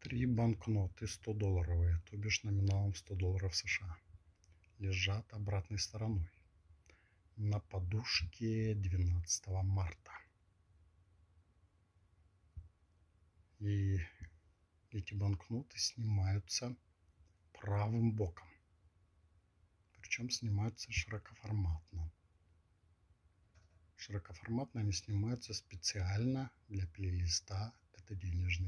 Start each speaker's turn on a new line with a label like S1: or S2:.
S1: Три банкноты 100-долларовые, то бишь номиналом 100 долларов США, лежат обратной стороной на подушке 12 марта. И эти банкноты снимаются правым боком. Причем снимаются широкоформатно. Широкоформатно они снимаются специально для плейлиста «Это денежный.